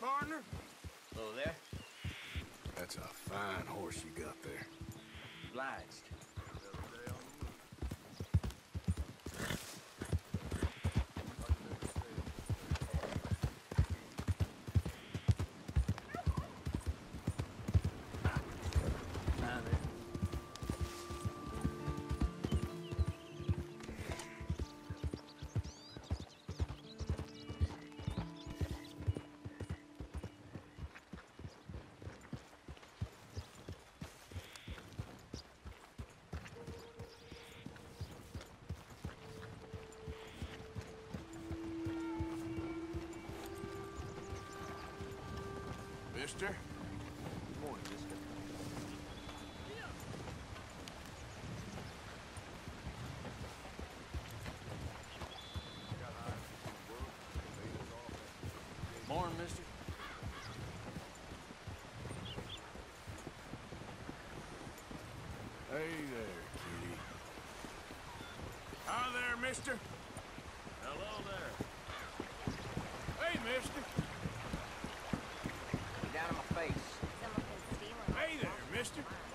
partner? Hello there. That's a fine horse you got there. Obliged. Mister? Good morning, mister. Morning, mister. Hey there, kitty. Hi there, mister. Hello there. Hey, mister. Get down on my face. Someone been stealing. Hey there,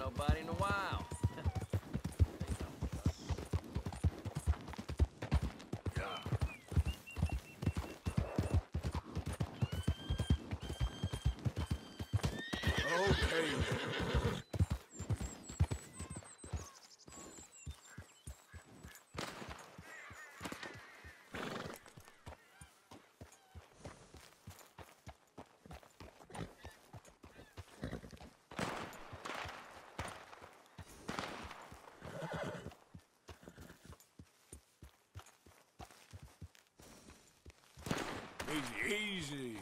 nobody in a while. Okay. Easy,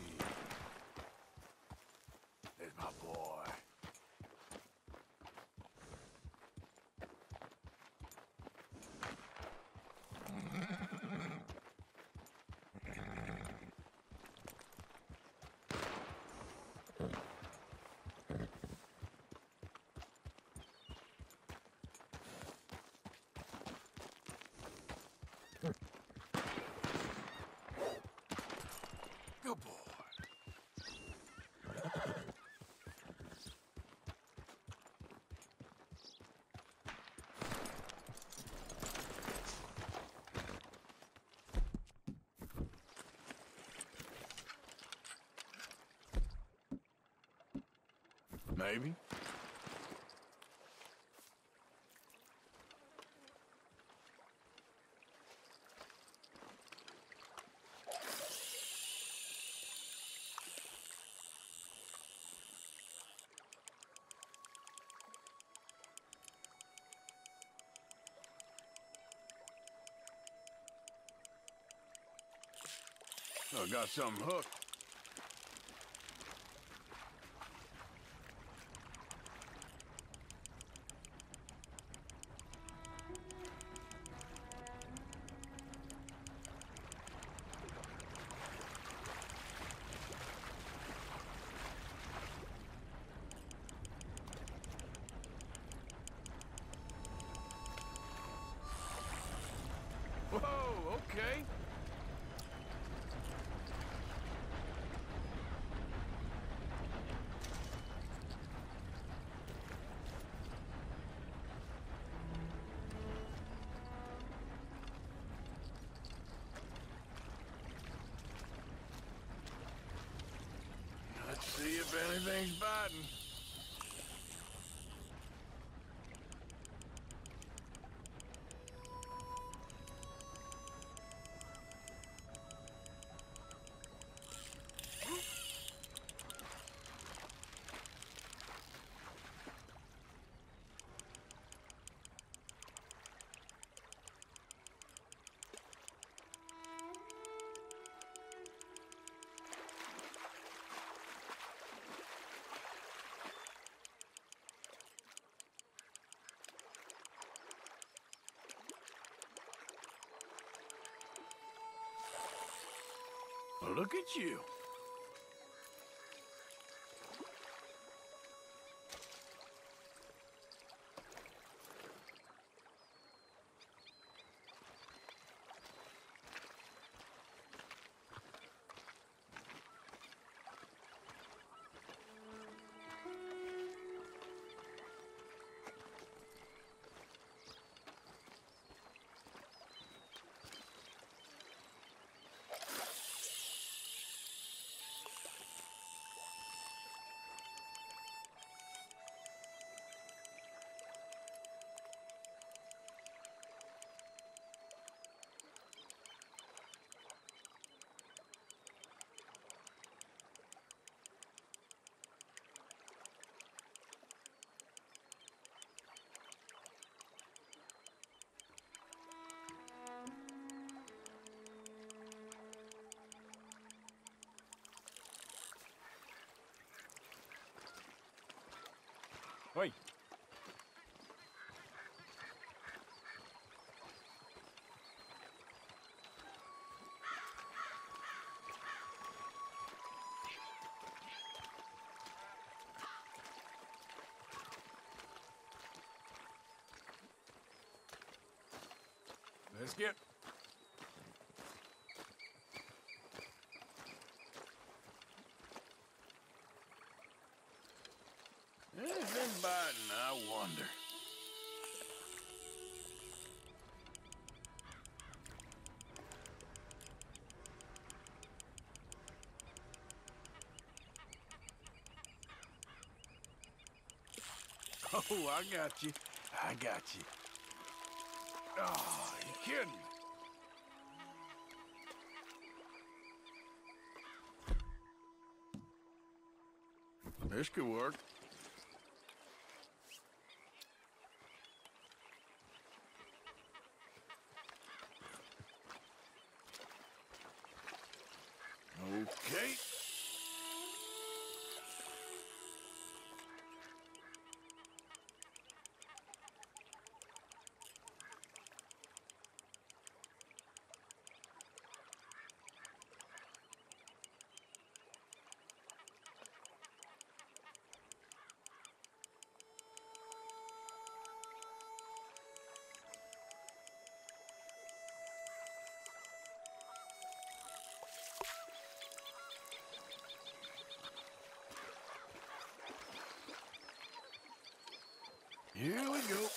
Maybe. I got something hooked. See if anything's biting. Look at you. Wait. Let's get Anything biting, I wonder. Oh, I got you. I got you. Oh, you kidding? This could work. Here we go.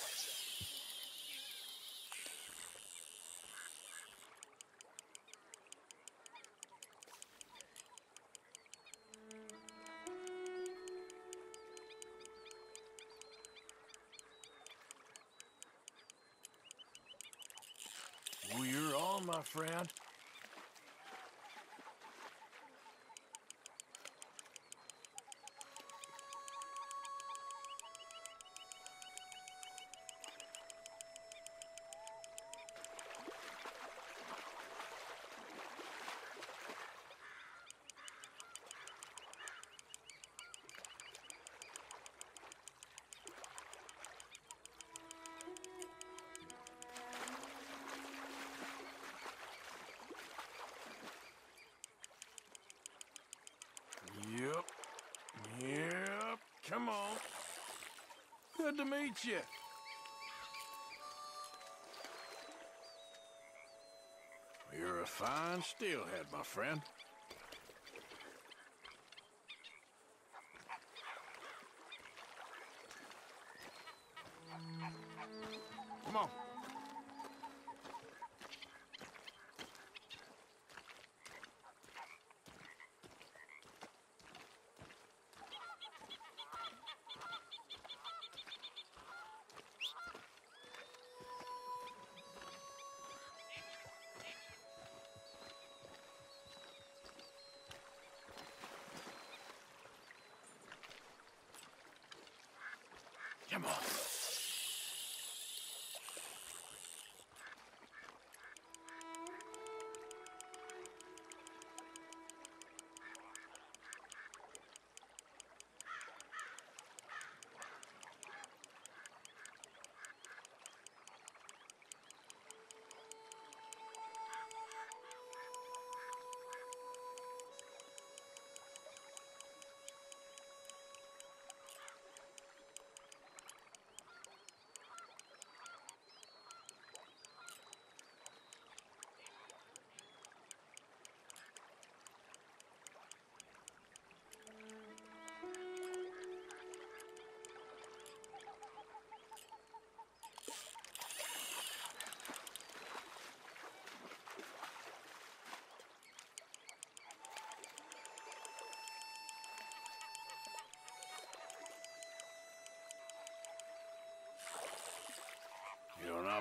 Oh, you're on, my friend. Come on. Good to meet you. You're a fine steelhead, my friend. Come on.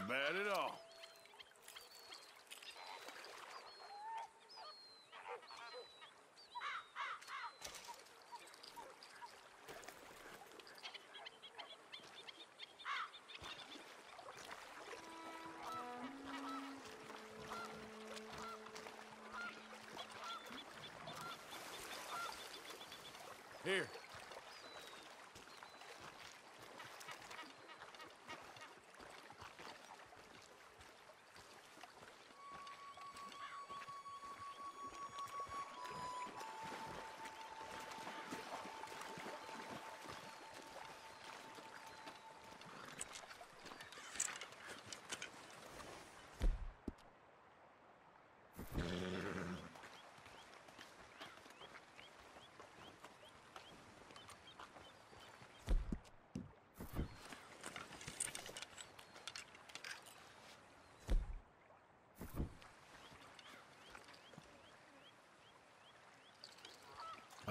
Not bad at all. Here.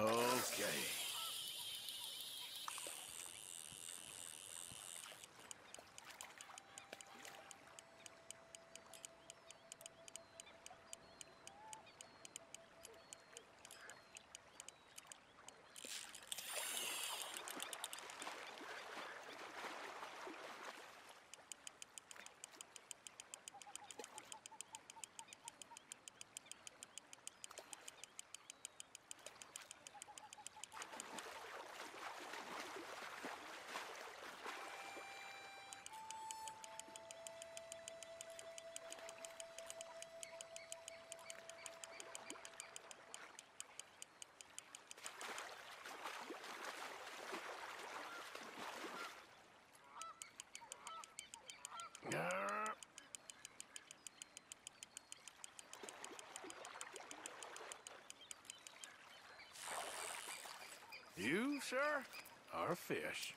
Okay. You, sir, are a fish.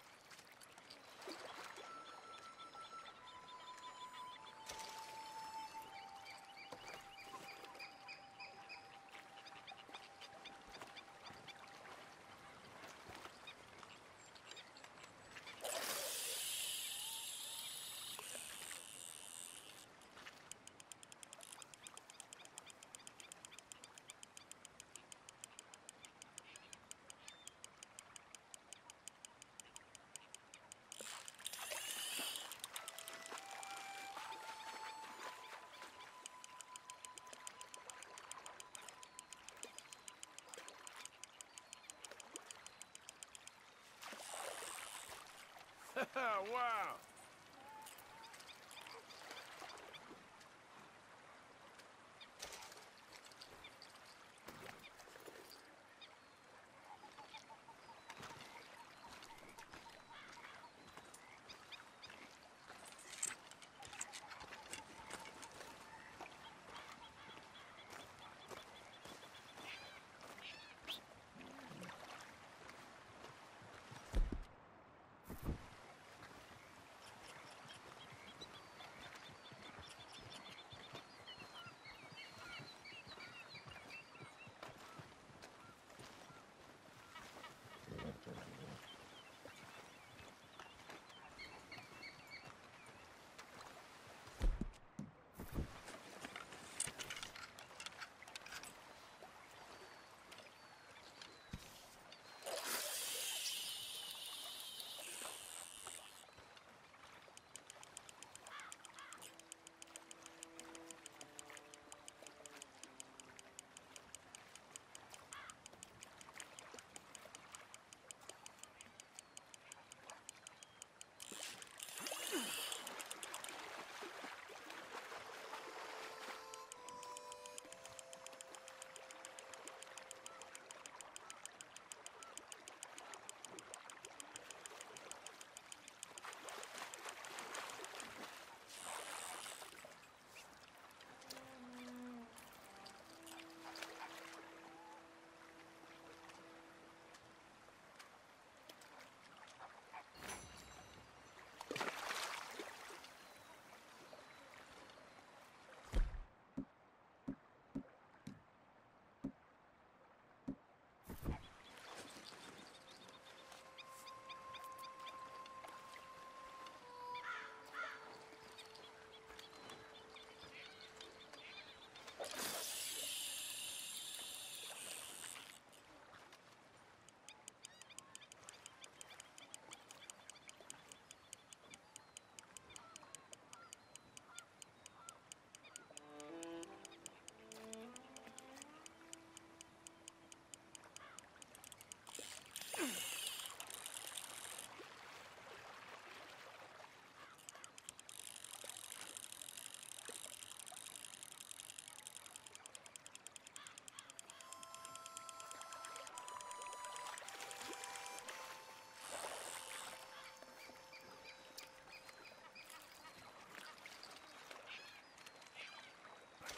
wow.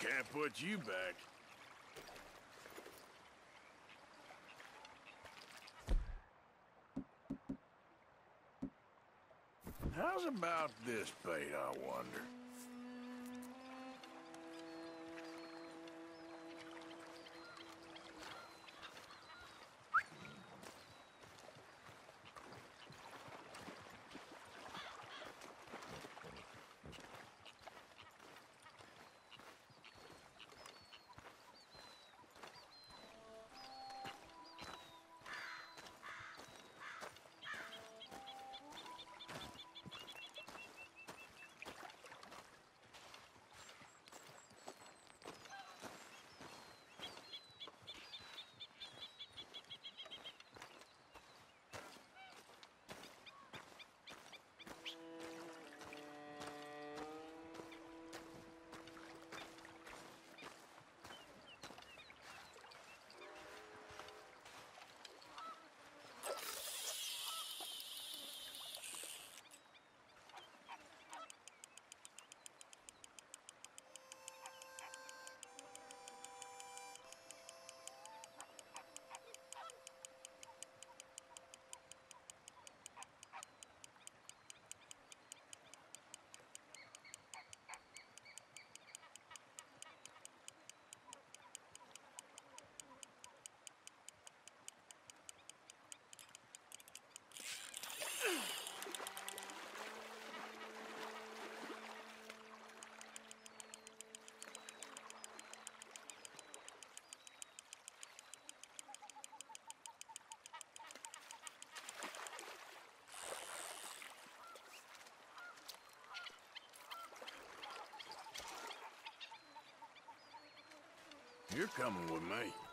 Can't put you back. How's about this bait, I wonder? You're coming with me.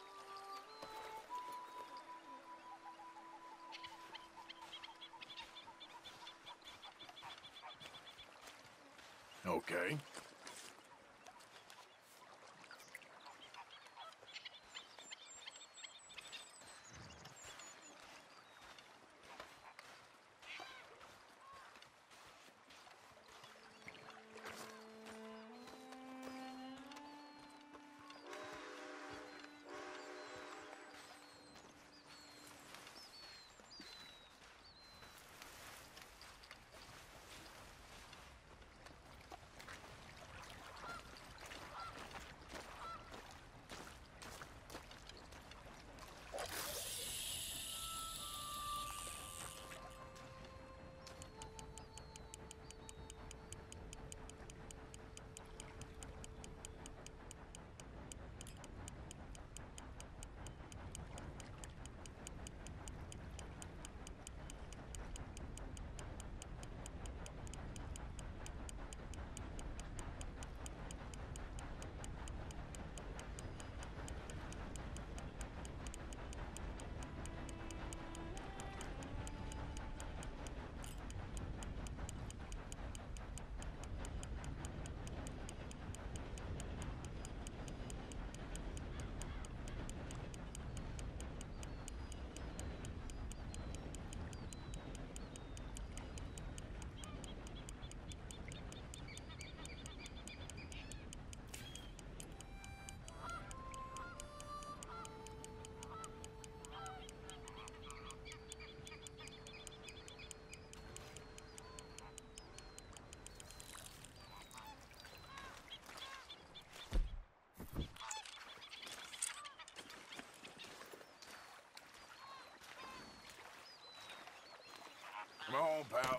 Come on, pal.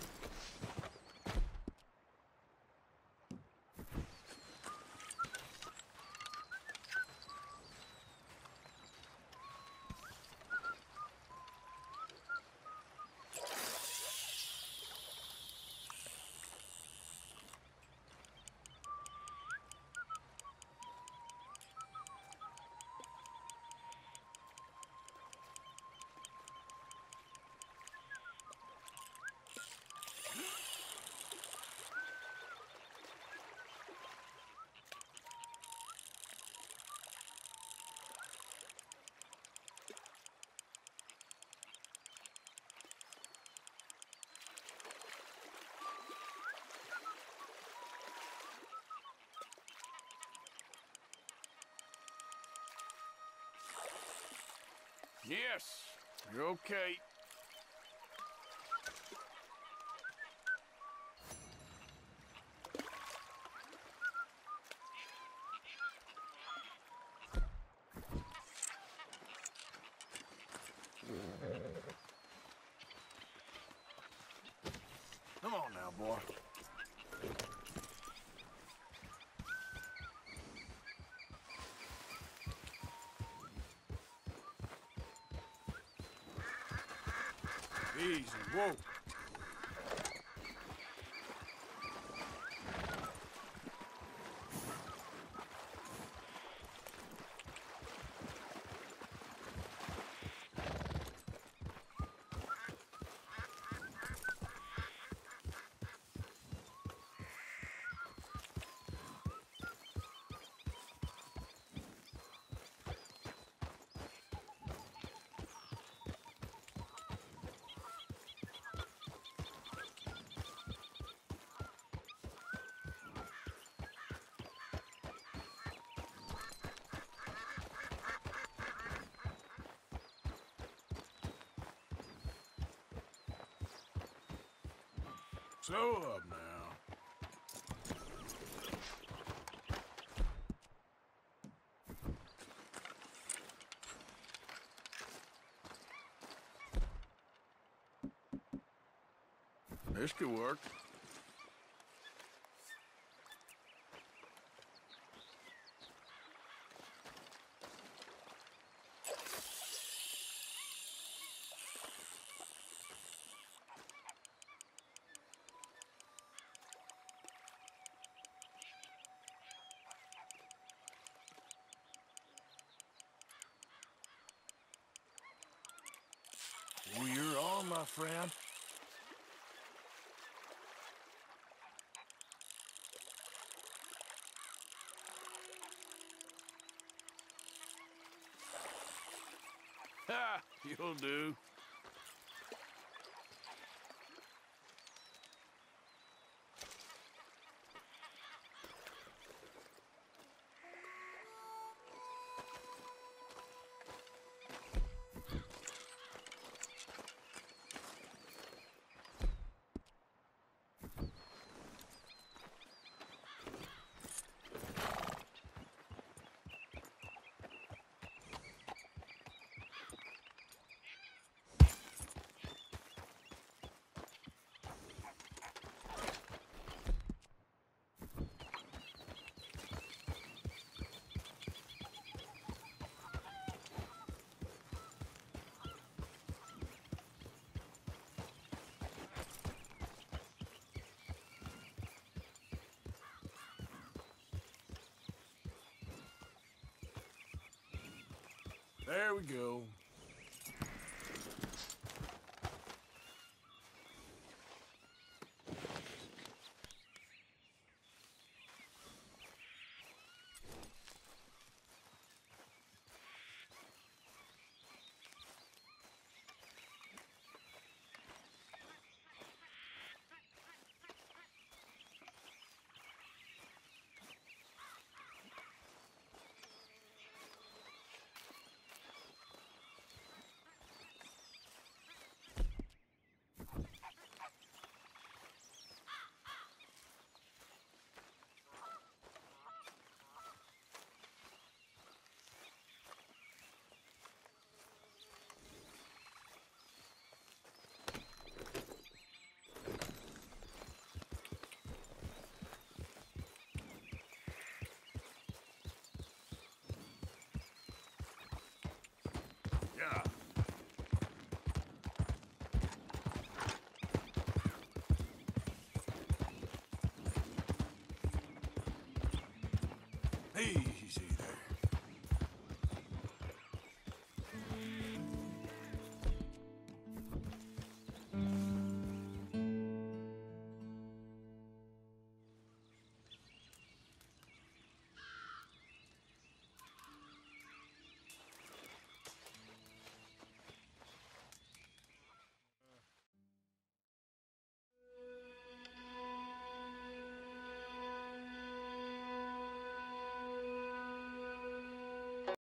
Yes, you're okay. Come on now, boy. Easy, whoa. So up now. This could work. Well, you're on, my friend. Ha! You'll do. There we go. Easy.